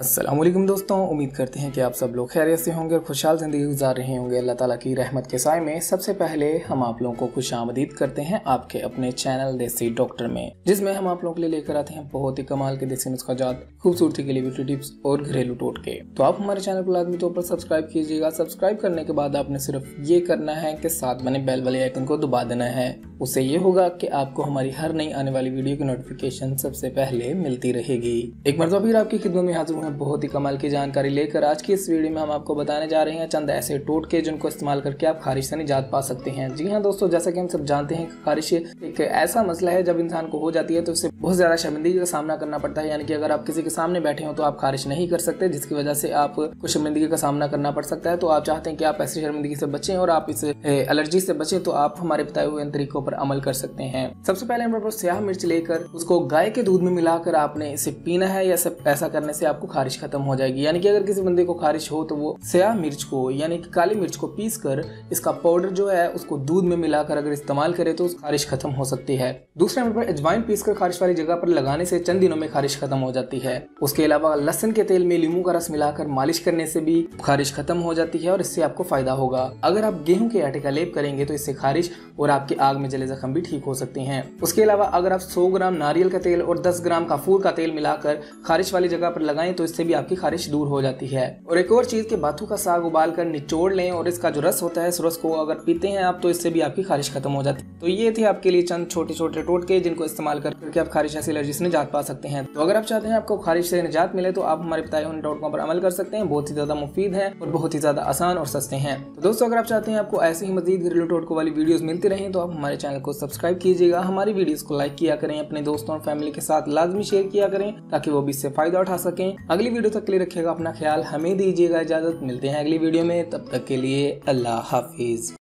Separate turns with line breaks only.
असलम दोस्तों, उम्मीद करते हैं कि आप सब लोग खैरियत से होंगे और खुशहाल ज़िंदगी गुजार रहे होंगे। अल्लाह ताला की रहमत के साय में सबसे पहले हम आप लोगों को खुश आमदीद करते हैं आपके अपने चैनल देसी डॉक्टर में, जिसमें हम आप लोगों के लिए लेकर आते हैं बहुत ही कमाल के देसी नुस्खा जात, खूबसूरती के लिए ब्यूटी टिप्स और घरेलू टोटके। तो आप हमारे चैनल को लाजमी तौर पर सब्सक्राइब कीजिएगा। सब्सक्राइब करने के बाद आपने सिर्फ़ ये करना है कि साथ बने बेल वाले आइकन को दबा देना है। उससे ये होगा कि आपको हमारी हर नई आने वाली वीडियो की नोटिफिकेशन सबसे पहले मिलती रहेगी। एक मरतबा फिर आपकी खिदमत में हाजिर हुए बहुत ही कमाल की जानकारी लेकर आज की इस वीडियो में हम आपको बताने जा रहे हैं चंद ऐसे टोटके जिनको इस्तेमाल करके आप खारिश से निजात पा सकते हैं। जी हाँ दोस्तों, जैसा कि हम सब जानते हैं खारिश एक ऐसा मसला है, जब इंसान को हो जाती है तो उससे बहुत ज़्यादा शर्मिंदगी का सामना करना पड़ता है। यानी कि अगर आप किसी के सामने बैठे हो तो आप खारिश नहीं कर सकते, जिसकी वजह से आप कुछ शर्मिंदगी का सामना करना पड़ सकता है। तो आप चाहते हैं कि आप ऐसी शर्मिंदगी से बचें और आप इस एलर्जी से बचें तो आप हमारे बताए हुए तरीकों पर अमल कर सकते हैं। सबसे पहले हमारे पास स्याह मिर्च लेकर उसको गाय के दूध में मिलाकर आपने इसे पीना है या ऐसा करने से आपको खारिश खत्म हो जाएगी। यानी कि अगर किसी बंदे को खारिश हो तो वो स्याह मिर्च को, यानी कि काली मिर्च को पीस कर इसका पाउडर जो है उसको दूध में मिलाकर अगर इस्तेमाल करे तो खारिश खत्म हो सकती है। दूसरे नंबर पर अजवाइन पीस कर खारिश वाली जगह पर लगाने से चंद दिनों में खारिश खत्म हो जाती है। उसके अलावा लहसन के तेल में लीमू का रस मिलाकर मालिश करने से भी खारिश खत्म हो जाती है और इससे आपको फ़ायदा होगा। अगर आप गेहूँ के आटे का लेप करेंगे तो इससे खारिश और आपके आग में जले जख्म भी ठीक हो सकते हैं। उसके अलावा अगर आप 100 ग्राम नारियल का तेल और 10 ग्राम काफूर का तेल मिलाकर खारिश वाली जगह पर लगाएँ तो इससे भी आपकी खारिश दूर हो जाती है। और एक और चीज़ के बाथू का साग उबाल कर निचोड़ लें और इसका जो रस होता है रस को अगर पीते हैं आप तो इससे भी आपकी खारिश खत्म हो जाती है। तो ये थे आपके लिए चंद छोटे छोटे टोटके जिनको इस्तेमाल करके आप खारिश ऐसी एलर्जी से निजात पा सकते हैं। तो अगर आप चाहते हैं आपको खारिश से निजात मिले तो आप हमारे बताए हुए टोटकों पर अमल कर सकते हैं। बहुत ही ज़्यादा मुफीद है और बहुत ही ज़्यादा आसान और सस्ते हैं। तो दोस्तों, अगर आप चाहते हैं आपको ऐसे ही मजीद घरेलू टोटकों वाली वीडियो मिलती रहे तो आप हमारे चैनल को सब्सक्राइब कीजिएगा, हमारी वीडियोस को लाइक किया करें, अपने दोस्तों और फैमिली के साथ लाजमी शेयर किया करें, ताकि वो भी इससे फ़ायदा उठा सकें। अगली वीडियो तक के लिए रखेगा अपना ख्याल, हमें दीजिएगा इजाज़त, मिलते हैं अगली वीडियो में, तब तक के लिए अल्लाह हाफिज।